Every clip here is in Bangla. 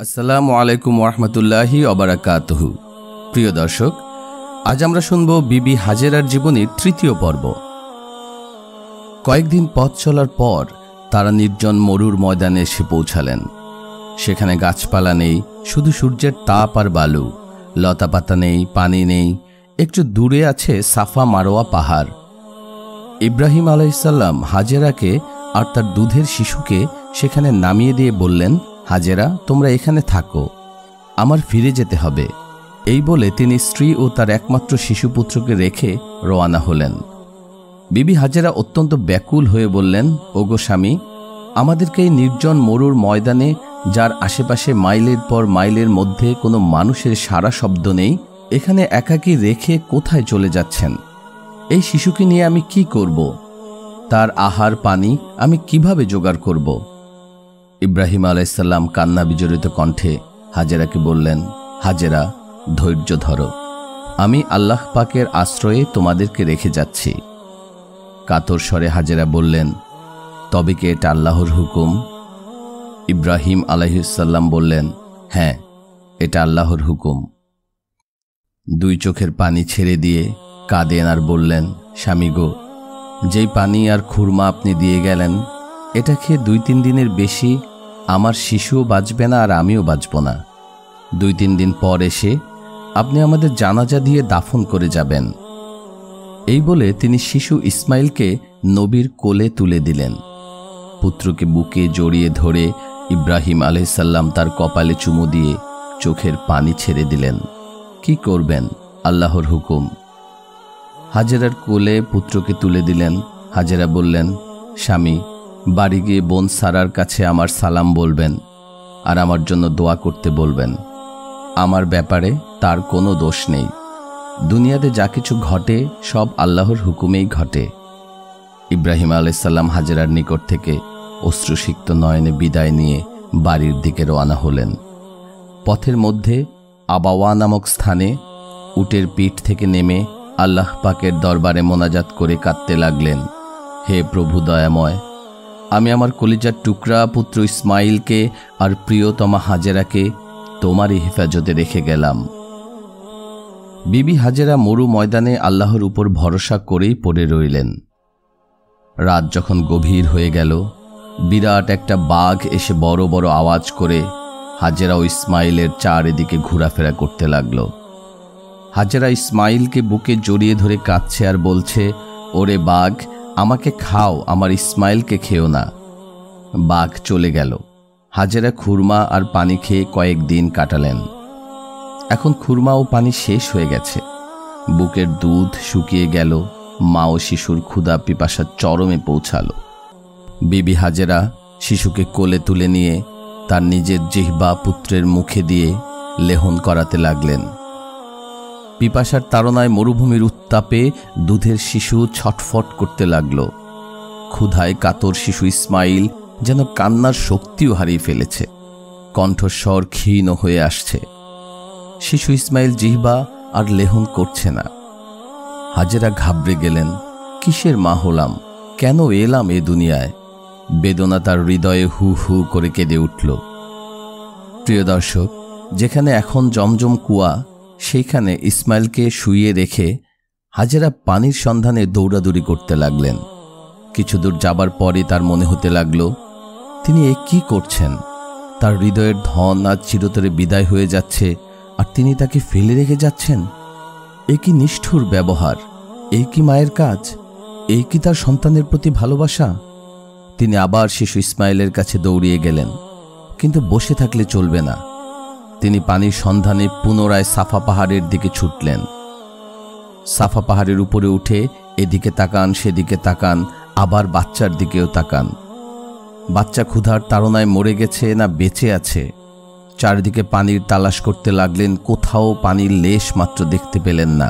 আসসালামু আলাইকুম ওরহমতুল্লাহি অবরাকাতহু প্রিয় দর্শক আজ আমরা শুনব বিবি হাজেরার জীবনীর তৃতীয় পর্ব কয়েকদিন পথ চলার পর তারা নির্জন মরুর ময়দানে এসে পৌঁছালেন সেখানে গাছপালা নেই শুধু সূর্যের তাপ আর বালু লতাপাতা নেই পানি নেই একটু দূরে আছে সাফা মারোয়া পাহাড়। ইব্রাহিম আলাইসাল্লাম হাজেরাকে আর তার দুধের শিশুকে সেখানে নামিয়ে দিয়ে বললেন, হাজেরা, তোমরা এখানে থাকো। আমার ফিরে যেতে হবে। এই বলে তিনি স্ত্রী ও তার একমাত্র শিশুপুত্রকে রেখে রওয়ানা হলেন। বিবি হাজেরা অত্যন্ত ব্যাকুল হয়ে বললেন, ওগো স্বামী, আমাদেরকে এই নির্জন মরুর ময়দানে, যার আশেপাশে মাইলের পর মাইলের মধ্যে কোনো মানুষের সারা শব্দ নেই এখানে একাকী রেখে কোথায় চলে যাচ্ছেন? এই শিশুকে নিয়ে আমি কি করব? তার আহার পানি আমি কীভাবে জোগাড় করব? ইব্রাহিম আলাইসাল্লাম কান্না বিজড়িত কণ্ঠে হাজেরাকে বললেন, হাজেরা, ধৈর্য ধরো। আমি আল্লাহ পাকের আশ্রয়ে তোমাদেরকে রেখে যাচ্ছি। কাতর স্বরে হাজেরা বললেন, তবে কি এটা আল্লাহর হুকুম? ইব্রাহিম আলাইসাল্লাম বললেন হ্যাঁ এটা আল্লাহর হুকুম। দুই চোখের পানি ছেড়ে দিয়ে কাঁদেন আর বললেন, স্বামী গো, যেই পানি আর খুরমা আপনি দিয়ে গেলেন, এটা খেয়ে দুই তিন দিনের বেশি আমার শিশুও বাঁচবে না আর আমিও বাঁচব না। দুই তিন দিন পর এসে আপনি আমাদের জানাজা দিয়ে দাফন করে যাবেন। এই বলে তিনি শিশু ইসমাইলকে নবীর কোলে তুলে দিলেন। পুত্রকে বুকে জড়িয়ে ধরে ইব্রাহিম আলহিসাল্লাম তার কপালে চুমু দিয়ে চোখের পানি ছেড়ে দিলেন। কি করবেন? আল্লাহর হুকুম। হাজেরার কোলে পুত্রকে তুলে দিলেন। হাজেরা বললেন, স্বামী, বাড়ি গিয়ে বোন সারার কাছে আমার সালাম বলবেন আর আমার জন্য দোয়া করতে বলবেন। আমার ব্যাপারে তার কোনো দোষ নেই। দুনিয়াতে যা কিছু ঘটে, সব আল্লাহর হুকুমেই ঘটে। ইব্রাহিম আলাইসাল্লাম হাজেরার নিকট থেকে অশ্রুসিক্ত নয়নে বিদায় নিয়ে বাড়ির দিকে রওনা হলেন। পথের মধ্যে আবাওয়া নামক স্থানে উটের পিঠ থেকে নেমে আল্লাহ পাকের দরবারে মোনাজাত করে কাঁদতে লাগলেন। হে প্রভু দয়াময়, আমি আমার কলিজার টুকরা পুত্র ইসমাইলকে আর প্রিয়তমা হাজেরাকে তোমারই হেফাজতে রেখে গেলাম। বিবি হাজেরা মরু ময়দানে আল্লাহর উপর ভরসা করেই পড়ে রইলেন। রাত যখন গভীর হয়ে গেল, বিরাট একটা বাঘ এসে বড় বড় আওয়াজ করে হাজেরা ও ইসমাইলের চারিদিকে ঘোরাফেরা করতে লাগল। হাজেরা ইসমাইলকে বুকে জড়িয়ে ধরে কাঁদছে আর বলছে, ওরে বাঘ, আমাকে খাও, আমার ইসমাইলকে খেও না। বাঘ চলে গেল। হাজেরা খুরমা আর পানি খেয়ে কয়েকদিন কাটালেন। এখন খুরমা ও পানি শেষ হয়ে গেছে। বুকের দুধ শুকিয়ে গেল, মা ও শিশুর ক্ষুধা পিপাসা চরমে পৌঁছালো। বিবি হাজেরা শিশুকে কোলে তুলে নিয়ে তার নিজের জিহ্বা পুত্রের মুখে দিয়ে লেহন করাতে লাগলেন। পিপাসার তাড়নায় মরুভূমির উত্তাপে দুধের শিশু ছটফট করতে লাগল। ক্ষুধায় কাতর শিশু ইসমাইল যেন কান্নার শক্তিও হারিয়ে ফেলেছে। কণ্ঠস্বর ক্ষীণ হয়ে আসছে। শিশু ইসমাইল জিহবা আর লেহন করছে না। হাজেরা ঘাবড়ে গেলেন, কিসের মা হলাম? কেন এলাম এ দুনিয়ায়? বেদনা তার হৃদয়ে হু হু করে কেঁদে উঠল। প্রিয় দর্শক, যেখানে এখন জমজম কুয়া, সেইখানে ইসমাইলকে শুইয়ে রেখে হাজেরা পানির সন্ধানে দৌড়াদৌড়ি করতে লাগলেন। কিছু দূর যাবার পরে তার মনে হতে লাগল, তিনি এ কি করছেন? তার হৃদয়ের ধন আজ চিরতরে বিদায় হয়ে যাচ্ছে, আর তিনি তাকে ফেলে রেখে যাচ্ছেন? এ কি নিষ্ঠুর ব্যবহার? এই কি মায়ের কাজ? এই কি তার সন্তানের প্রতি ভালোবাসা? তিনি আবার শিশু ইসমাইলের কাছে দৌড়িয়ে গেলেন, কিন্তু বসে থাকলে চলবে না। তিনি পানির সন্ধানে পুনরায় সাফা পাহাড়ের দিকে ছুটলেন। সাফা পাহাড়ের উপরে উঠে এদিকে তাকান, সেদিকে তাকান, আবার বাচ্চার দিকেও তাকান। বাচ্চা ক্ষুধার তাড়নায় মরে গেছে না বেঁচে আছে? চারিদিকে পানির তালাশ করতে লাগলেন, কোথাও পানির লেশ মাত্র দেখতে পেলেন না।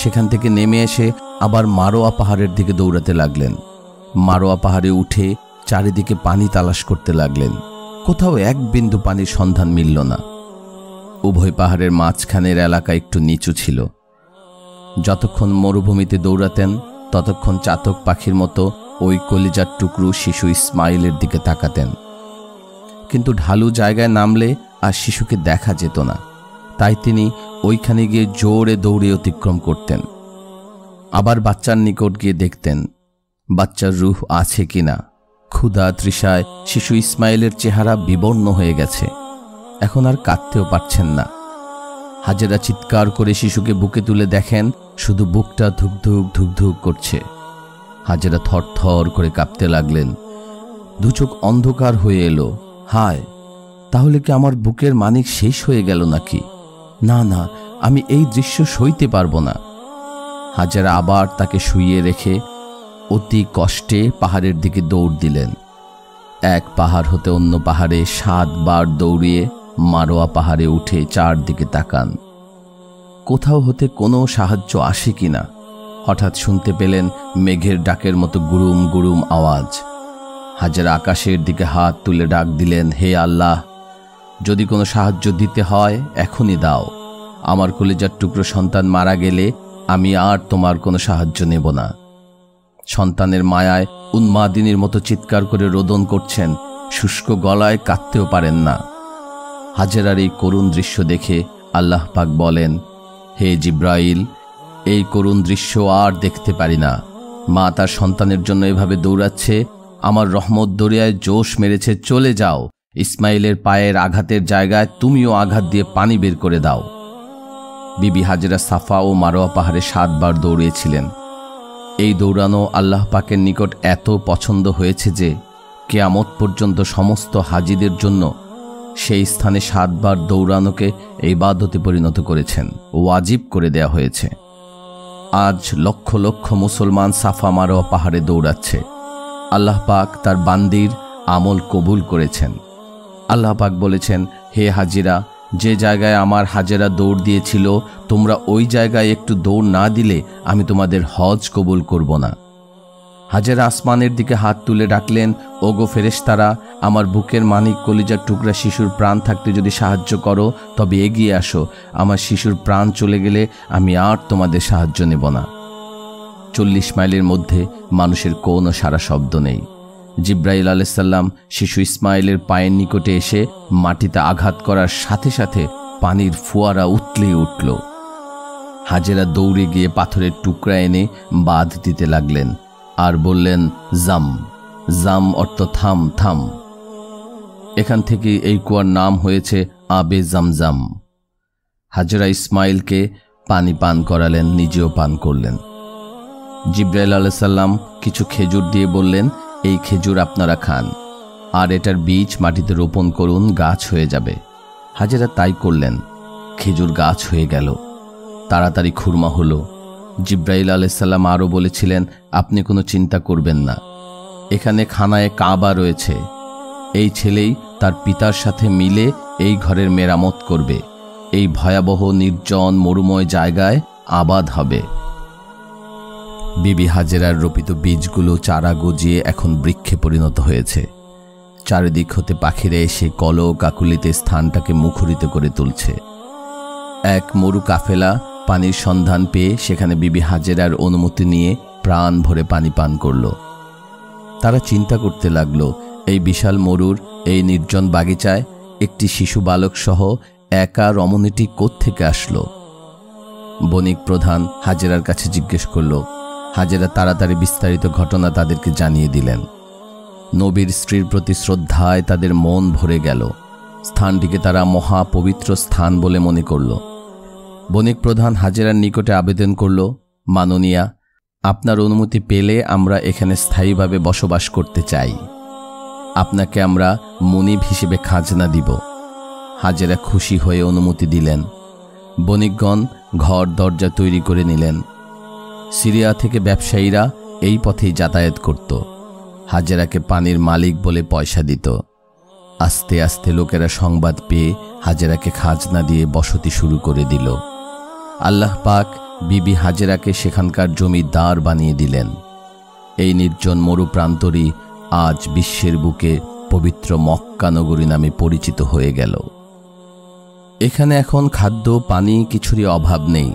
সেখান থেকে নেমে এসে আবার মারোয়া পাহাড়ের দিকে দৌড়াতে লাগলেন। মারোয়া পাহাড়ে উঠে চারিদিকে পানি তালাশ করতে লাগলেন। কোথাও এক বিন্দু পানির সন্ধান মিলল না। উভয় পাহাড়ের মাঝখানের এলাকা একটু নিচু ছিল। যতক্ষণ মরুভূমিতে দৌড়াতেন, ততক্ষণ চাতক পাখির মতো ওই কলিজার টুকরো শিশু ইসমাইলের দিকে তাকাতেন। কিন্তু ঢালু জায়গায় নামলে আর শিশুকে দেখা যেত না। তাই তিনি ওইখানে গিয়ে জোরে দৌড়ে অতিক্রম করতেন। আবার বাচ্চার নিকট গিয়ে দেখতেন বাচ্চার রুহ আছে কিনা? ক্ষুধা তৃষায় শিশু ইসমাইলের চেহারা বিবর্ণ হয়ে গেছে। এখন আর কাঁদতেও পারছেন না। হাজেরা চিৎকার করে শিশুকে বুকে তুলে দেখেন, শুধু বুকটা ধুকধুক ধুকধুক করছে। হাজেরা থরথর করে কাঁপতে লাগলেন। দু চোখ অন্ধকার হয়ে এলো। হায়, তাহলে কি আমার বুকের মানিক শেষ হয়ে গেল নাকি? না না, আমি এই দৃশ্য সইতে পারব না। হাজারা আবার তাকে শুইয়ে রেখে অতি কষ্টে পাহাড়ের দিকে দৌড় দিলেন। এক পাহাড় হতে অন্য পাহাড়ে সাতবার দৌড়িয়ে মারোয়া পাহাড়ে উঠে চারদিকে তাকান। কোথাও হতে কোনো সাহায্য আসে কিনা? হঠাৎ শুনতে পেলেন মেঘের ডাকের মতো গুরুম গুরুম আওয়াজ। হাজার আকাশের দিকে হাত তুলে ডাক দিলেন, হে আল্লাহ, যদি কোনো সাহায্য দিতে হয়, এখনই দাও। আমার কলেজার টুকরো সন্তান মারা গেলে আমি আর তোমার কোনো সাহায্য নেব না। সন্তানের মায়ায় উন্মাদিনীর মতো চিৎকার করে রোদন করছেন, শুষ্ক গলায় কাঁদতেও পারেন না। হাজেরার এই করুণ দৃশ্য দেখে আল্লাহ পাক বলেন, হে জিব্রাইল, এই করুণ দৃশ্য আর দেখতে পারি না। মা তার সন্তানের জন্য এভাবে দৌড়াচ্ছে, আমার রহমত দরিয়ায় জোশ মেরেছে, চলে যাও। ইসমাইলের পায়ের আঘাতের জায়গায় তুমিও আঘাত দিয়ে পানি বের করে দাও। বিবি হাজেরা সাফা ও মারোয়া পাহাড়ে সাতবার দৌড়িয়েছিলেন। এই দৌড়ানো আল্লাহ পাকের নিকট এত পছন্দ হয়েছে যে কেয়ামত পর্যন্ত সমস্ত হাজিদের জন্য সেই স্থানে সাতবার দৌড়ানোকে এই বাধ্যতে পরিণত করেছেন, ওয়াজিব করে দেয়া হয়েছে। আজ লক্ষ লক্ষ মুসলমান সাফা মারোয়া পাহাড়ে দৌড়াচ্ছে। আল্লাহ পাক তার বান্দির আমল কবুল করেছেন। আল্লাহ পাক বলেছেন, হে হাজিরা যে জায়গায় আমার হাজেরা দৌড় দিয়েছিল, তোমরা ওই জায়গায় একটু দৌড় না দিলে আমি তোমাদের হজ কবুল করব না। হাজেরা আসমানের দিকে হাত তুলে ডাকলেন, ওগো ফেরেশতারা, আমার বুকের মানিক কলিজার টুকরা শিশুর প্রাণ থাকতে যদি সাহায্য করো, তবে এগিয়ে আসো। আমার শিশুর প্রাণ চলে গেলে আমি আর তোমাদের সাহায্য নেব না। চল্লিশ মাইলের মধ্যে মানুষের কোনো সারা শব্দ নেই। জিব্রাইল আলাইসাল্লাম শিশু ইসমাইলের পায়ের নিকটে এসে মাটিতে আঘাত করার সাথে সাথে পানির ফোয়ারা উতলে উঠল। হাজেরা দৌড়ে গিয়ে পাথরের টুকরা এনে বাঁধ দিতে লাগলেন আর বললেন, জাম জাম অর্থ থাম থাম। এখান থেকে এই কুয়ার নাম হয়েছে আবে জামজাম। হাজরা ইসমাইলকে পানি পান করালেন, নিজেও পান করলেন। জিব্রাইল আলাইসাল্লাম কিছু খেজুর দিয়ে বললেন এই খেজুর আপনারা খান। আর এটার বীজ মাটিতে রোপণ করুন, গাছ হয়ে যাবে। হাজেরা তাই করলেন। খেজুর গাছ হয়ে গেল। তাড়াতাড়ি খুরমা হলো। জিব্রাইল আলাইসাল্লাম আরও বলেছিলেন, আপনি কোনো চিন্তা করবেন না। এখানে খানায় কাবা রয়েছে। এই ছেলেই তার পিতার সাথে মিলে এই ঘরের মেরামত করবে। এই ভয়াবহ, নির্জন, মরুময় জায়গায় আবাদ হবে। বিবি হাজেরার রোপিত বীজগুলো চারা গজিয়ে এখন বৃক্ষে পরিণত হয়েছে। চারিদিক হতে পাখিরা এসে কল কাকুলিতে স্থানটাকে মুখরিত করে তুলছে। এক মরু কাফেলা পানির সন্ধান পেয়ে সেখানে বিবি হাজেরার অনুমতি নিয়ে প্রাণ ভরে পানি পান করল। তারা চিন্তা করতে লাগল, এই বিশাল মরুর এই নির্জন বাগিচায় একটি শিশু বালক সহ একা রমণীটি কোত্থেকে আসলো? বণিক প্রধান হাজেরার কাছে জিজ্ঞেস করল হাজেরা তাড়াতাড়ি বিস্তারিত ঘটনা তাদেরকে জানিয়ে দিলেন। নবীর স্ত্রীর প্রতি শ্রদ্ধায় তাদের মন ভরে গেল। স্থানটিকে তারা মহা পবিত্র স্থান বলে মনে করল। বণিক প্রধান হাজেরার নিকটে আবেদন করল, মাননীয়া, আপনার অনুমতি পেলে আমরা এখানে স্থায়ীভাবে বসবাস করতে চাই। আপনাকে আমরা মনিব হিসেবে খাজনা দিব। হাজেরা খুশি হয়ে অনুমতি দিলেন। বণিকগণ ঘর দরজা তৈরি করে নিলেন। সিরিয়া থেকে ব্যবসায়ীরা এই পথেই যাতায়াত করত। হাজেরাকে পানির মালিক বলে পয়সা দিত। আস্তে আস্তে লোকেরা সংবাদ পেয়ে হাজেরাকে খাজনা দিয়ে বসতি শুরু করে দিল। আল্লাহ পাক বিবি হাজেরাকে সেখানকার জমিদার বানিয়ে দিলেন। এই নির্জন মরুপ্রান্তরই আজ বিশ্বের বুকে পবিত্র মক্কা নগরী নামে পরিচিত হয়ে গেল। এখানে এখন খাদ্য, পানি কিছুরই অভাব নেই।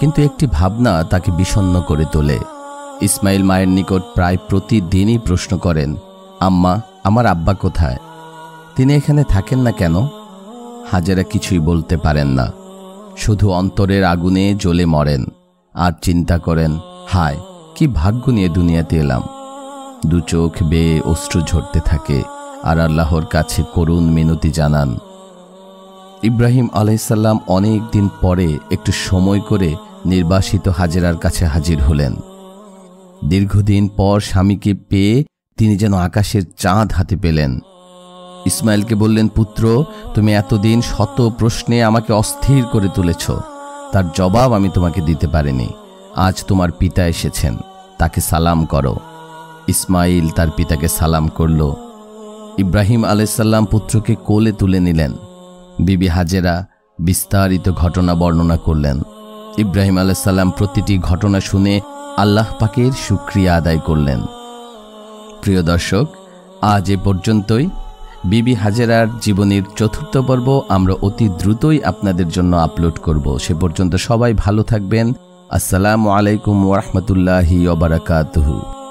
কিন্তু একটি ভাবনা তাকে বিষণ্ণ করে তোলে। ইসমাইল মায়ের নিকট প্রায় প্রতিদিনই প্রশ্ন করেন, আম্মা, আমার আব্বা কোথায়? তিনি এখানে থাকেন না কেন? হাজেরা কিছুই বলতে পারেন না। শুধু অন্তরের আগুনে জ্বলে মরেন, আর চিন্তা করেন, হায়, কি ভাগ্য নিয়ে দুনিয়াতে এলাম। দু চোখ বেয়ে অশ্রু ঝরতে থাকে, আর আল্লাহর কাছে করুণ মিনতি জানান ইব্রাহিম আলাইসাল্লাম অনেক দিন পরে একটু সময় করে নির্বাসিত হাজেরার কাছে হাজির হলেন। দীর্ঘদিন পর স্বামীকে পেয়ে তিনি যেন আকাশের চাঁদ হাতে পেলেন। ইসমাইলকে বললেন, পুত্র, তুমি এতদিন শত প্রশ্নে আমাকে অস্থির করে তুলেছ। তার জবাব আমি তোমাকে দিতে পারিনি। আজ তোমার পিতা এসেছেন। তাকে সালাম করো। ইসমাইল তার পিতাকে সালাম করল। ইব্রাহিম আলাইসাল্লাম পুত্রকে কোলে তুলে নিলেন। বিবি হাজেরা বিস্তারিত ঘটনা বর্ণনা করলেন। ইব্রাহিম আলাইসাল্লাম প্রতিটি ঘটনা শুনে আল্লাহ পাকের সুক্রিয়া আদায় করলেন। প্রিয় দর্শক, আজ এ পর্যন্তই। বিবি হাজেরার জীবনীর চতুর্থ পর্ব আমরা অতি দ্রুতই আপনাদের জন্য আপলোড করব। সে পর্যন্ত সবাই ভালো থাকবেন। আসসালামু আলাইকুম ওরহমতুল্লাহি ওবরাকাতুহু